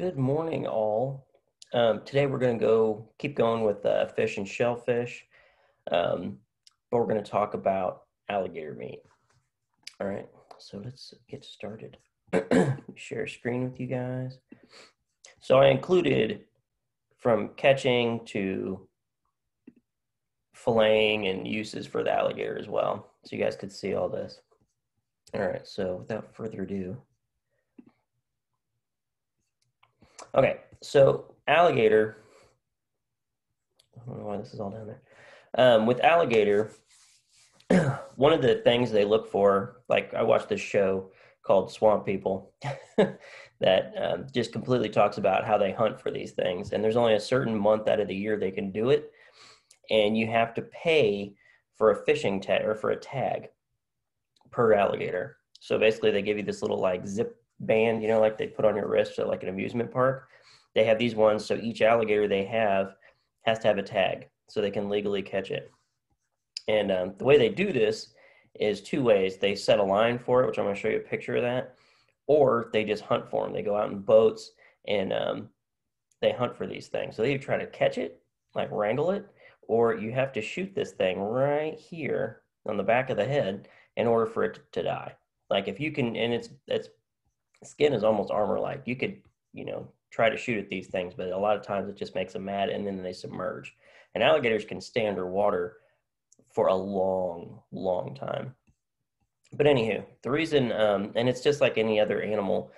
Good morning, all. Um, today we're going to go keep going with uh, fish and shellfish, um, but we're going to talk about alligator meat. All right, so let's get started. Share screen with you guys. So I included from catching to filleting and uses for the alligator as well, so you guys could see all this. All right, so without further ado. Okay, so alligator, I don't know why this is all down there. Um, with alligator, one of the things they look for, like I watched this show called Swamp People that um, just completely talks about how they hunt for these things. And there's only a certain month out of the year they can do it. And you have to pay for a fishing tag or for a tag per alligator. So basically, they give you this little like zip band, you know, like they put on your wrist at like an amusement park. They have these ones, so each alligator they have has to have a tag so they can legally catch it. And um, the way they do this is two ways. They set a line for it, which I'm going to show you a picture of that, or they just hunt for them. They go out in boats and um, they hunt for these things. So they try to catch it, like wrangle it, or you have to shoot this thing right here on the back of the head in order for it to die. Like if you can, and it's it's skin is almost armor like. You could, you know, try to shoot at these things, but a lot of times it just makes them mad and then they submerge. And alligators can stay underwater for a long, long time. But anywho, the reason, um, and it's just like any other animal,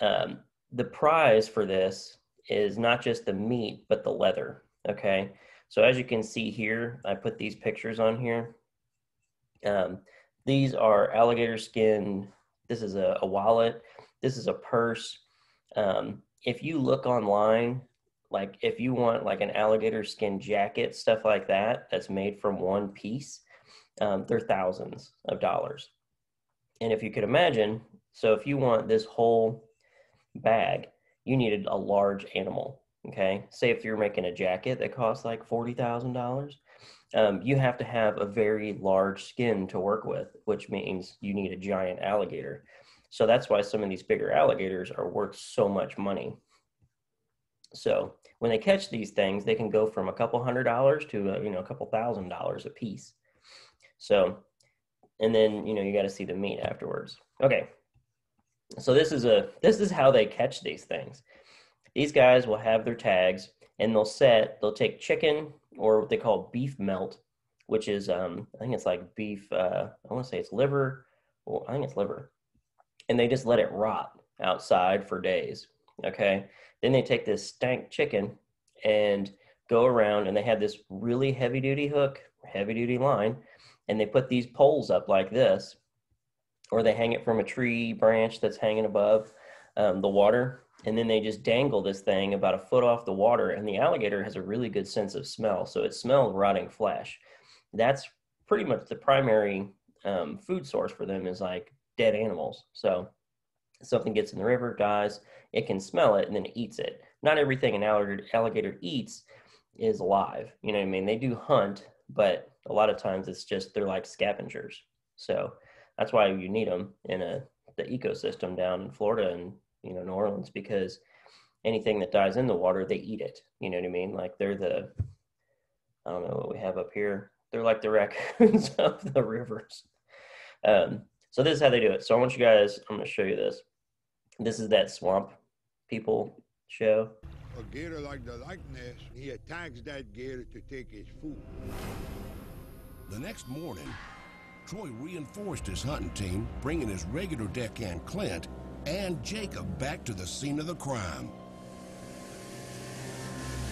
um, the prize for this is not just the meat, but the leather. Okay. So as you can see here, I put these pictures on here. Um, these are alligator skin. This is a, a wallet. This is a purse. Um, if you look online, like if you want like an alligator skin jacket, stuff like that, that's made from one piece, um, they're thousands of dollars. And if you could imagine, so if you want this whole bag, you needed a large animal. Okay. Say if you're making a jacket that costs like $40,000, um, you have to have a very large skin to work with, which means you need a giant alligator. So that's why some of these bigger alligators are worth so much money. So when they catch these things, they can go from a couple hundred dollars to uh, you know a couple thousand dollars a piece. So, and then you know you got to see the meat afterwards. Okay, so this is a this is how they catch these things. These guys will have their tags and they'll set they'll take chicken or what they call beef melt, which is um I think it's like beef. Uh, I want to say it's liver. Well, I think it's liver and they just let it rot outside for days. Okay. Then they take this stank chicken and go around and they have this really heavy duty hook, heavy duty line, and they put these poles up like this, or they hang it from a tree branch that's hanging above um, the water. And then they just dangle this thing about a foot off the water. And the alligator has a really good sense of smell. So it smells rotting flesh. That's pretty much the primary um, food source for them is like dead animals. So something gets in the river, dies, it can smell it and then it eats it. Not everything an alligator, eats is alive. You know what I mean? They do hunt, but a lot of times it's just they're like scavengers. So that's why you need them in a the ecosystem down in Florida and you know New Orleans because anything that dies in the water they eat it. You know what I mean? Like they're the I don't know what we have up here. They're like the raccoons of the rivers. Um, so this is how they do it. So I want you guys, I'm going to show you this. This is that swamp people show. A gator like the Loch Ness, he attacks that gator to take his food. The next morning, Troy reinforced his hunting team, bringing his regular deckhand Clint and Jacob back to the scene of the crime.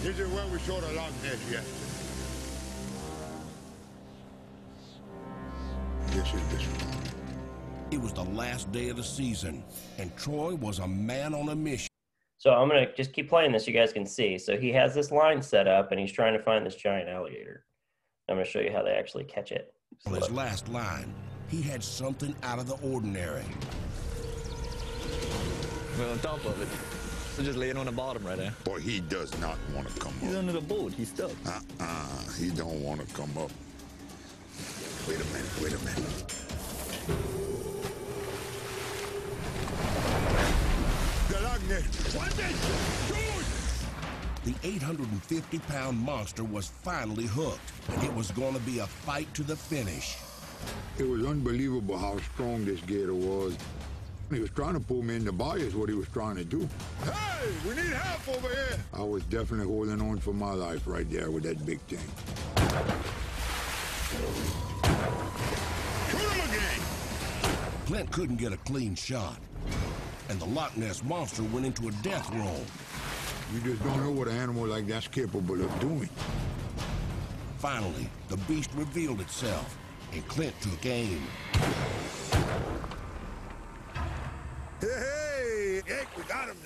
This is where we saw the Loch Ness yesterday. This is this one. It was the last day of the season, and Troy was a man on a mission. So I'm going to just keep playing this so you guys can see. So he has this line set up and he's trying to find this giant alligator. I'm going to show you how they actually catch it. On his last line, he had something out of the ordinary. We're on top of it. We're just laying on the bottom right now. Boy, he does not want to come He's up. He's under the boat. He's stuck. Uh-uh, he don't want to come up. Wait a minute, wait a minute. The Loch Ness. The 850 pound monster was finally hooked, and it was going to be a fight to the finish. It was unbelievable how strong this gator was. He was trying to pull me in the body is what he was trying to do. Hey, we need help over here. I was definitely holding on for my life right there with that big thing. Shoot him again. Clint couldn't get a clean shot, and the Loch Ness monster went into a death roll. You just don't know what an animal like that's capable of doing. Finally, the beast revealed itself, and Clint took aim.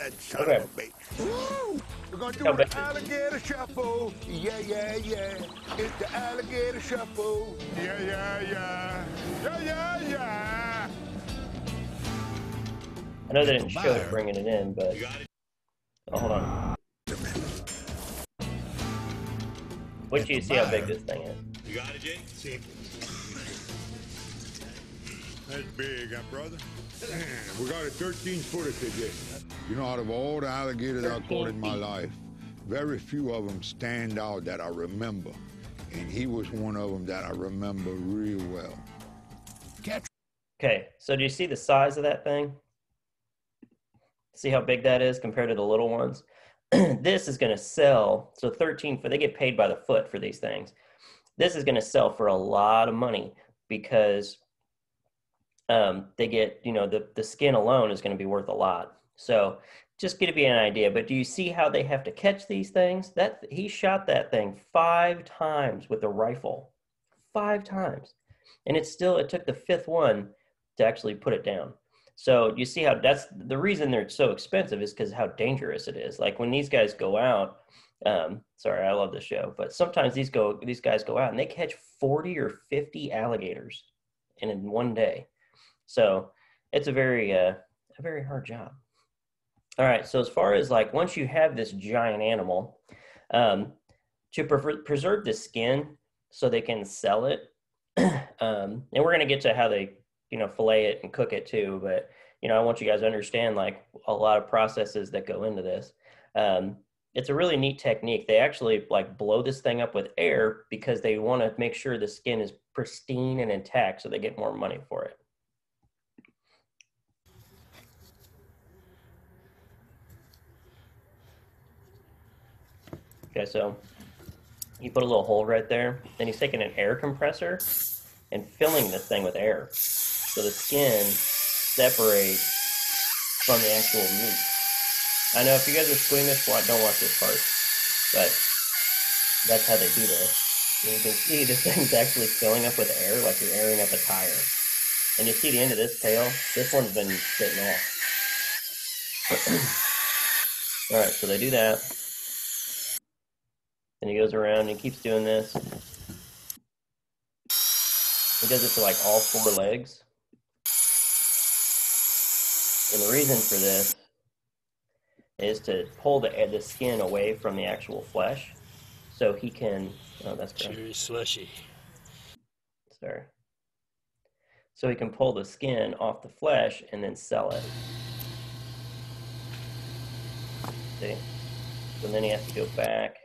That son Okay. of a bitch. We're gonna do How an big- alligator shuffle. Yeah, yeah, yeah. It's the alligator shuffle. Yeah, yeah, yeah. Yeah, yeah, yeah. I know they didn't show Buyer. it bringing it in, but oh, hold on. Wait till you see how big this thing is. You got it, Jake? See. That's big, huh, brother? Man, we got a 13 footer today. You know, out of all the alligators I caught in my life, very few of them stand out that I remember. And he was one of them that I remember real well. Catch Okay, so do you see the size of that thing? See how big that is compared to the little ones? this is going to sell. So 13 for they get paid by the foot for these things. This is going to sell for a lot of money because um, they get, you know, the, the skin alone is going to be worth a lot. So just get to be an idea. But do you see how they have to catch these things? That he shot that thing five times with a rifle, five times, and it's still it took the fifth one to actually put it down. So you see how that's the reason they're so expensive is because how dangerous it is. Like when these guys go out, um, sorry, I love the show, but sometimes these go these guys go out and they catch forty or fifty alligators in, in one day. So it's a very uh, a very hard job. All right. So as far as like once you have this giant animal, um, to pre- preserve the skin so they can sell it, um, and we're gonna get to how they you know fillet it and cook it too. But you know I want you guys to understand like a lot of processes that go into this. Um, it's a really neat technique. They actually like blow this thing up with air because they want to make sure the skin is pristine and intact, so they get more money for it. Okay, so he put a little hole right there. Then he's taking an air compressor and filling this thing with air. So the skin separates from the actual meat. I know if you guys are squeamish, wa- don't watch this part. But that's how they do this. And you can see this thing's actually filling up with air like you're airing up a tire. And you see the end of this tail, this one's been bitten off. Alright, so they do that. And he goes around and keeps doing this. He does it for like all four legs. And the reason for this is to pull the, the skin away from the actual flesh so he can. Oh, that's. Cherry slushy. Sorry. So he can pull the skin off the flesh and then sell it. See? So then he has to go back.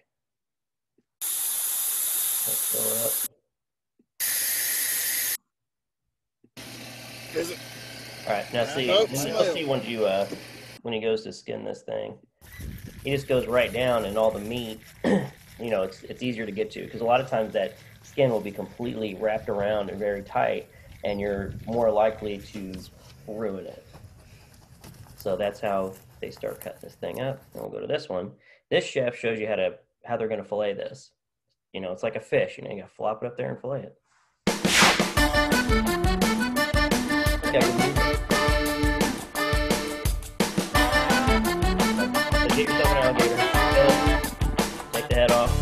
All right, now see, Oh, let's see when you uh, when he goes to skin this thing, he just goes right down, and all the meat, you know, it's it's easier to get to because a lot of times that skin will be completely wrapped around and very tight, and you're more likely to ruin it. So that's how they start cutting this thing up. And we'll go to this one. This chef shows you how to how they're going to fillet this. You know, it's like a fish. You know, you got to flop it up there and fillet it. Get yourself an alligator. Take the head off.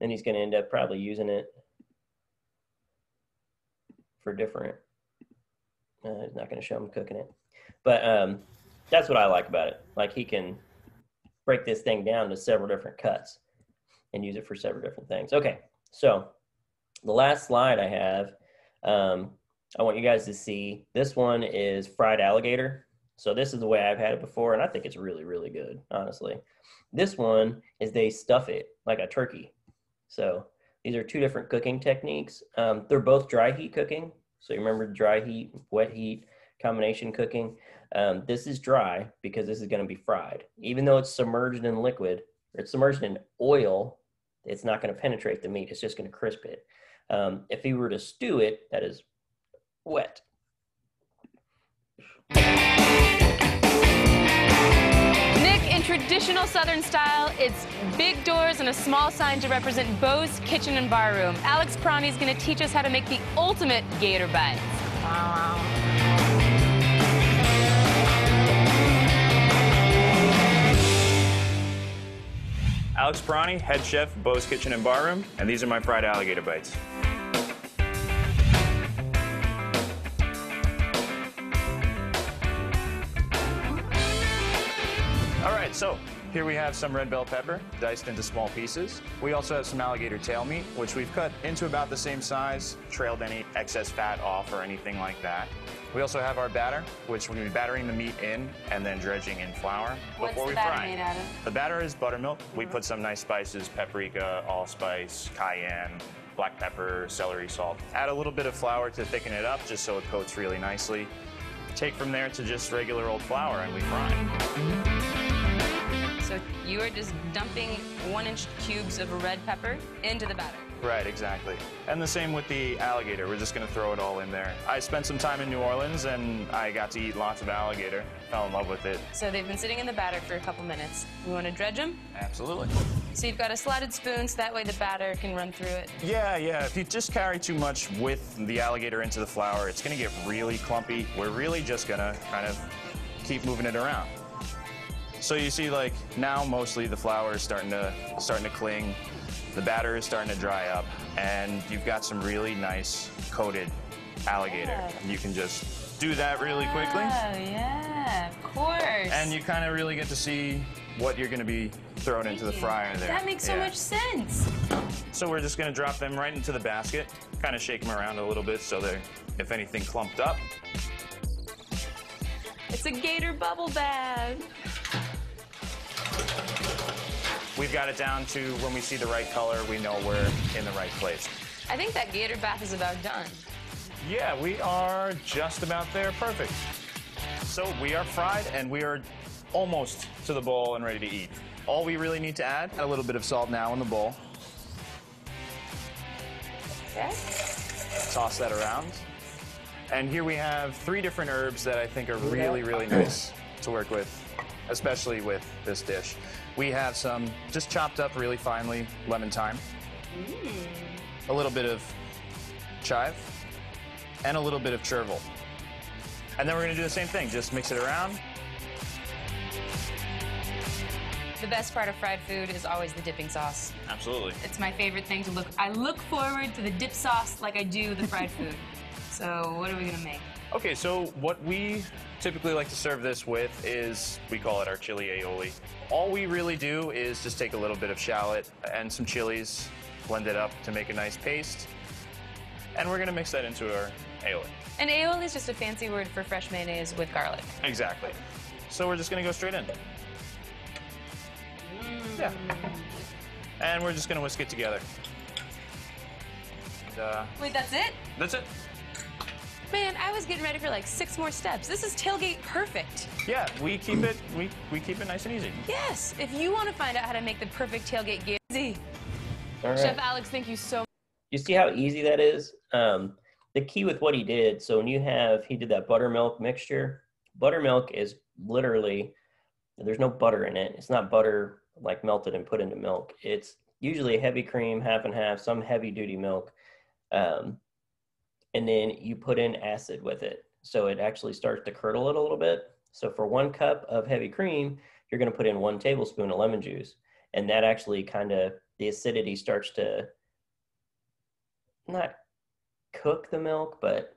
Going to end up probably using it for different. Uh, he's not going to show him cooking it, but um, that's what I like about it. Like he can break this thing down to several different cuts and use it for several different things. Okay, so the last slide I have, um, I want you guys to see. This one is fried alligator. So this is the way I've had it before, and I think it's really, really good, honestly. This one is they stuff it like a turkey. So these are two different cooking techniques. Um, they're both dry heat cooking. So you remember dry heat, wet heat combination cooking. Um, this is dry because this is going to be fried. Even though it's submerged in liquid, or it's submerged in oil, it's not going to penetrate the meat. It's just going to crisp it. Um, if you were to stew it, that is wet. Traditional Southern style, it's big doors and a small sign to represent Bo's Kitchen and Bar Room. Alex Prani is going to teach us how to make the ultimate gator bites. Alex Prani, head chef, Bo's Kitchen and Bar Room, and these are my fried alligator bites. So here we have some red bell pepper diced into small pieces. We also have some alligator tail meat, which we've cut into about the same size, trailed any excess fat off or anything like that. We also have our batter, which we're going to be battering the meat in and then dredging in flour What's before the we batter fry. made out of? The batter is buttermilk. We mm-hmm. put some nice spices, paprika, allspice, cayenne, black pepper, celery salt. Add a little bit of flour to thicken it up just so it coats really nicely. Take from there to just regular old flour and we fry. So you are just dumping one inch cubes of red pepper into the batter. Right, exactly. And the same with the alligator. We're just gonna throw it all in there. I spent some time in New Orleans and I got to eat lots of alligator. Fell in love with it. So they've been sitting in the batter for a couple minutes. We want to dredge them. Absolutely. So you've got a slotted spoon, so that way the batter can run through it. Yeah, yeah. If you just carry too much with the alligator into the flour, it's gonna get really clumpy. We're really just gonna kind of keep moving it around. So you see, like now, mostly the flour is starting to starting to cling. The batter is starting to dry up, and you've got some really nice coated alligator. Yeah. You can just do that really quickly, Oh, yeah, of course. and you kind of really get to see what you're gonna be throwing into the fryer there. That makes so Yeah. much sense. So we're just gonna drop them right into the basket, kind of shake them around a little bit so they're, if anything clumped up. It's a gator bubble bath. We've got it down to when we see the right color, we know we're in the right place. I think that gator bath is about done. Yeah, we are just about there. Perfect. So we are fried and we are almost to the bowl and ready to eat. All we really need to add, add a little bit of salt now in the bowl. Okay. Toss that around. And here we have three different herbs that I think are really, really nice to work with, especially with this dish. We have some just chopped up really finely lemon thyme, mm. a little bit of chive, and a little bit of chervil. And then we're gonna do the same thing, just mix it around. The best part of fried food is always the dipping sauce. Absolutely. It's my favorite thing to look. I look forward to the dip sauce like I do the fried food. So what are we gonna make? Okay, so what we typically like to serve this with is, we call it our chili aioli. All we really do is just take a little bit of shallot and some chilies, blend it up to make a nice paste, and we're gonna mix that into our aioli. And aioli is just a fancy word for fresh mayonnaise with garlic. Exactly. So we're just gonna go straight in. Yeah. And we're just gonna whisk it together. And, uh, Wait, that's it? that's it. Man, I was getting ready for like six more steps. This is tailgate perfect. Yeah, we keep it we, we keep it nice and easy. Yes. If you want to find out how to make the perfect tailgate gate, easy. All right. Chef Alex, thank you so much. You see how easy that is? Um, the key with what he did, so when you have, he did that buttermilk mixture. Buttermilk is literally, there's no butter in it. It's not butter like melted and put into milk. It's usually a heavy cream, half and half, some heavy duty milk. Um, and then you put in acid with it. So it actually starts to curdle it a little bit. So for one cup of heavy cream, you're going to put in one tablespoon of lemon juice. And that actually kind of, the acidity starts to not cook the milk, but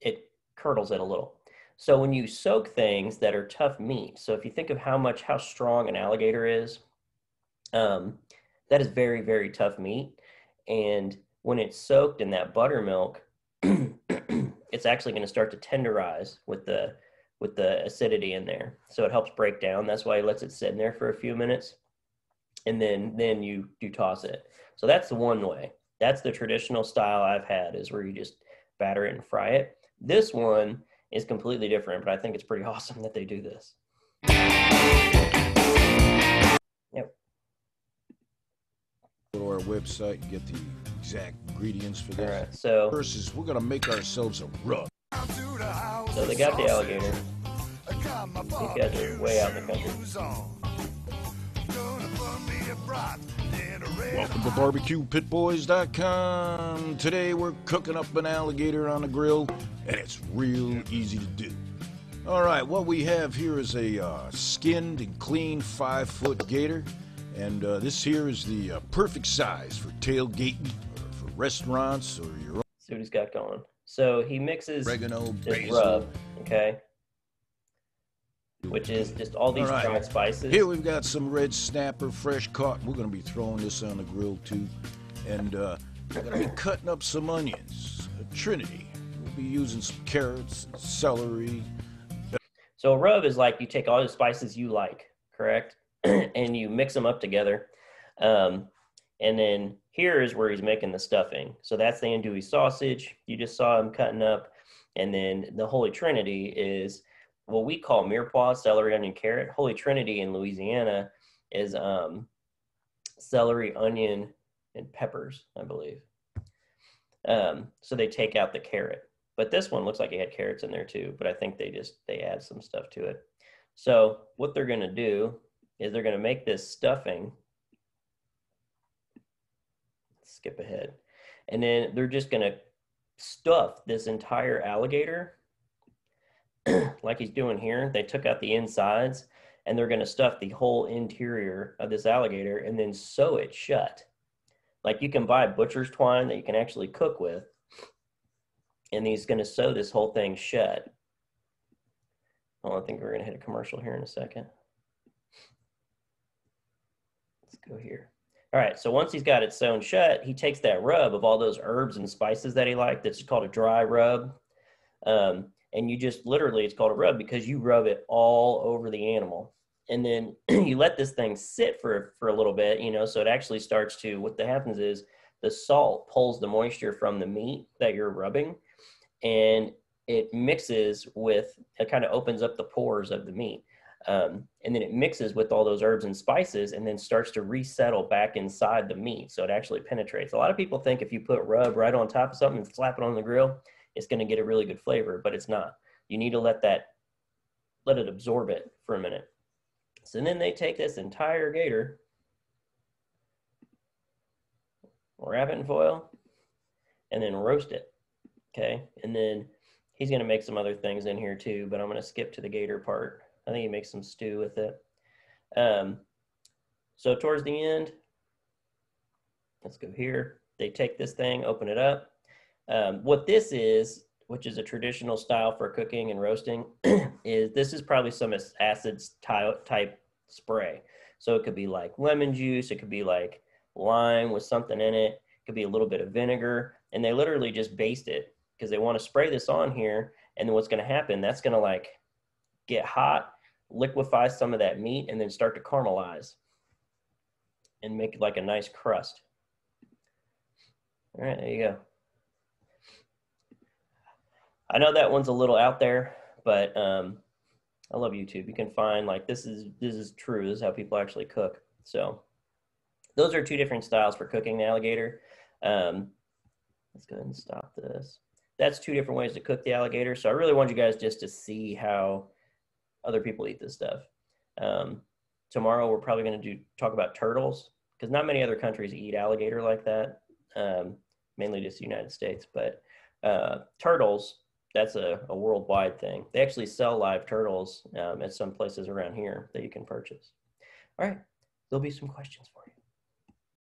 it curdles it a little. So when you soak things that are tough meat, so if you think of how much how strong an alligator is, um, that is very very tough meat, and when it's soaked in that buttermilk, it's actually going to start to tenderize with the with the acidity in there. So it helps break down. That's why he lets it sit in there for a few minutes, and then then you you toss it. So that's the one way. That's the traditional style I've had is where you just batter it and fry it. This one is completely different, but I think it's pretty awesome that they do this. Go to our website and get the exact ingredients for this. right. So First is we're gonna make ourselves a rub. so they got the alligator. These guys are way out in the country. Welcome to barbecuepitboys.com. Today we're cooking up an alligator on the grill, and it's real easy to do. All right, what we have here is a uh, skinned and clean five foot gator, and uh, this here is the uh, perfect size for tailgating, or for restaurants, or your own See what he's got going. So he mixes oregano, this basil. rub, okay, which is just all these All right. dried spices. Here we've got some red snapper, fresh caught. We're going to be throwing this on the grill too. And uh, we're going to be cutting up some onions, a trinity. We'll be using some carrots, and celery. So a rub is like you take all the spices you like, correct, and you mix them up together. Um, and then here is where he's making the stuffing. So that's the andouille sausage. You just saw him cutting up. And then the Holy Trinity is what we call mirepoix, celery, onion, carrot. Holy Trinity in Louisiana is um, celery, onion, and peppers, I believe. Um, so they take out the carrot. But this one looks like it had carrots in there too, but I think they just they add some stuff to it. So what they're gonna do is they're gonna make this stuffing. Skip ahead. And then they're just gonna stuff this entire alligator like he's doing here. They took out the insides and they're gonna stuff the whole interior of this alligator and then sew it shut. Like you can buy butcher's twine that you can actually cook with and he's going to sew this whole thing shut. Well, I think we're going to hit a commercial here in a second. Let's go here. All right, so once he's got it sewn shut, he takes that rub of all those herbs and spices that he liked. That's called a dry rub. Um, and you just literally, it's called a rub because you rub it all over the animal. And then you let this thing sit for, for a little bit, you know, so it actually starts to, what that happens is the salt pulls the moisture from the meat that you're rubbing and it mixes with it kind of opens up the pores of the meat um, and then it mixes with all those herbs and spices and then starts to resettle back inside the meat. So it actually penetrates. A lot of people think if you put rub right on top of something and slap it on the grill it's going to get a really good flavor but it's not. You need to let that let it absorb it for a minute. So then they take this entire gator wrap it in foil and then roast it Okay, and then he's gonna make some other things in here too, but I'm gonna skip to the gator part. I think he makes some stew with it. Um, so towards the end, let's go here. They take this thing, open it up. Um, what this is, which is a traditional style for cooking and roasting, is this is probably some acid type spray. So it could be like lemon juice, it could be like lime with something in it, it could be a little bit of vinegar, and they literally just baste it because they want to spray this on here. And then what's going to happen, that's going to like get hot, liquefy some of that meat, and then start to caramelize and make like a nice crust. All right, there you go. I know that one's a little out there, but um, I love YouTube. You can find like this is this is true. This is how people actually cook. So those are two different styles for cooking the alligator. Um, let's go ahead and stop this that's two different ways to cook the alligator. So I really want you guys just to see how other people eat this stuff. Um, tomorrow we're probably going to do talk about turtles because not many other countries eat alligator like that. Um, mainly just the United States, but uh, turtles that's a, a, worldwide thing. They actually sell live turtles um, at some places around here that you can purchase. All right, there'll be some questions for you.